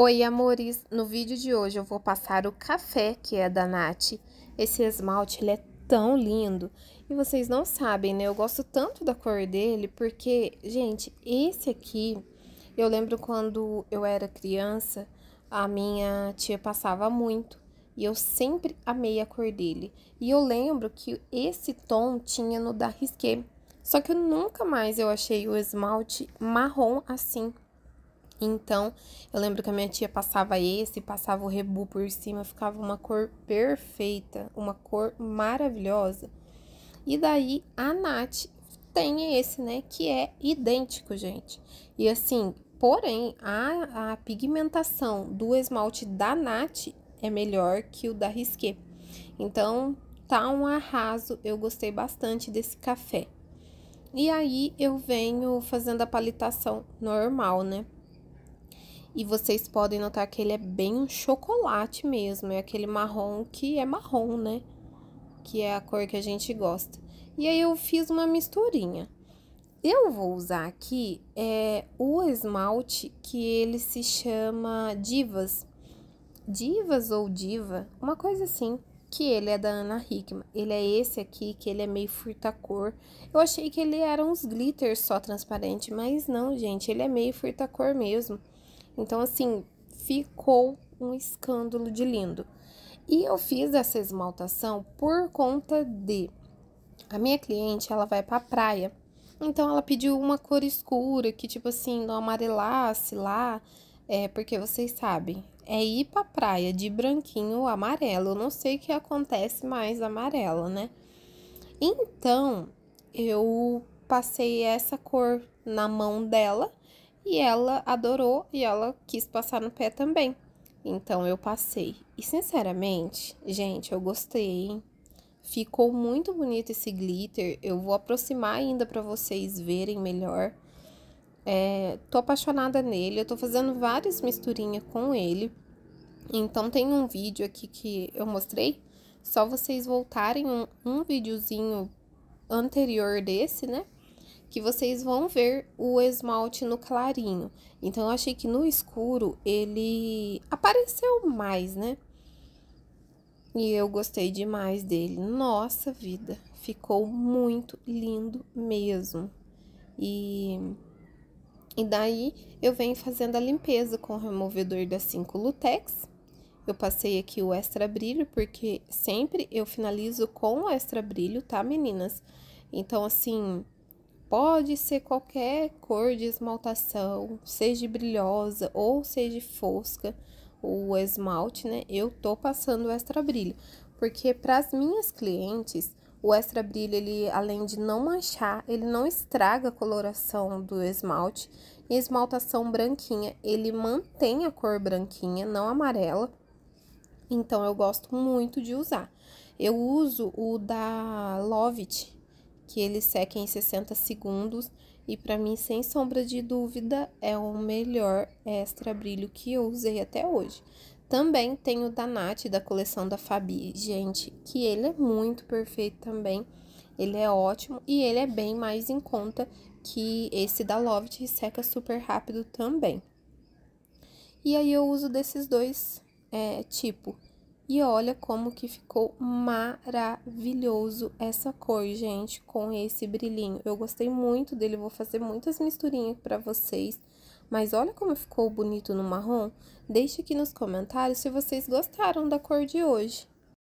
Oi, amores! No vídeo de hoje eu vou passar o café, que é da Nath. Esse esmalte, ele é tão lindo. E vocês não sabem, né? Eu gosto tanto da cor dele, porque, gente, esse aqui... Eu lembro quando eu era criança, a minha tia passava muito. E eu sempre amei a cor dele. E eu lembro que esse tom tinha no da Risqué. Só que eu nunca mais eu achei o esmalte marrom assim. Então, eu lembro que a minha tia passava esse, passava o rebu por cima, ficava uma cor perfeita, uma cor maravilhosa. E daí a Nath tem esse, né, que é idêntico, gente. E assim, porém, a, a pigmentação do esmalte da Nath é melhor que o da Risqué. Então, tá um arraso, eu gostei bastante desse café. E aí, eu venho fazendo a palitação normal, né? E vocês podem notar que ele é bem um chocolate mesmo, é aquele marrom que é marrom, né? Que é a cor que a gente gosta. E aí eu fiz uma misturinha. Eu vou usar aqui é, o esmalte que ele se chama Divas. Divas ou Diva, uma coisa assim. Que ele é da Ana Hickman. Ele é esse aqui, que ele é meio furta-cor. Eu achei que ele era uns glitters só transparente, mas não, gente. Ele é meio furta-cor mesmo. Então, assim, ficou um escândalo de lindo. E eu fiz essa esmaltação por conta de a minha cliente, ela vai pra praia. Então ela pediu uma cor escura que tipo assim, não amarelasse lá, é porque vocês sabem, é ir pra praia de branquinho amarelo. Eu não sei o que acontece mais amarelo, né? Então, eu passei essa cor na mão dela e ela adorou e ela quis passar no pé também. Então eu passei. E sinceramente, gente, eu gostei, hein? Ficou muito bonito esse glitter. Eu vou aproximar ainda para vocês verem melhor. É, tô apaixonada nele. Eu tô fazendo várias misturinhas com ele. Então tem um vídeo aqui que eu mostrei. Só vocês voltarem um, um videozinho anterior desse, né? Que vocês vão ver o esmalte no clarinho. Então, eu achei que no escuro ele apareceu mais, né? E eu gostei demais dele. Nossa vida, ficou muito lindo mesmo. E, e daí eu venho fazendo a limpeza com o removedor da 5 Lutex. Eu passei aqui o extra brilho, porque sempre eu finalizo com o extra brilho, tá, meninas? Então, assim, Pode ser qualquer cor de esmaltação, seja brilhosa ou seja fosca, o esmalte, né? Eu tô passando o extra brilho, porque para as minhas clientes, o extra brilho, ele além de não manchar, ele não estraga a coloração do esmalte. E esmaltação branquinha, ele mantém a cor branquinha, não amarela. Então eu gosto muito de usar. Eu uso o da Lovit, que ele seca em 60 segundos e para mim, sem sombra de dúvida, é o melhor extra brilho que eu usei até hoje. Também tem o da Nath, da coleção da Fabi, gente, que ele é muito perfeito também. Ele é ótimo e ele é bem mais em conta que esse da Loft seca super rápido também. E aí eu uso desses dois é, tipo e olha como que ficou maravilhoso essa cor, gente, com esse brilhinho. Eu gostei muito dele, vou fazer muitas misturinhas para vocês. Mas olha como ficou bonito no marrom. Deixe aqui nos comentários se vocês gostaram da cor de hoje.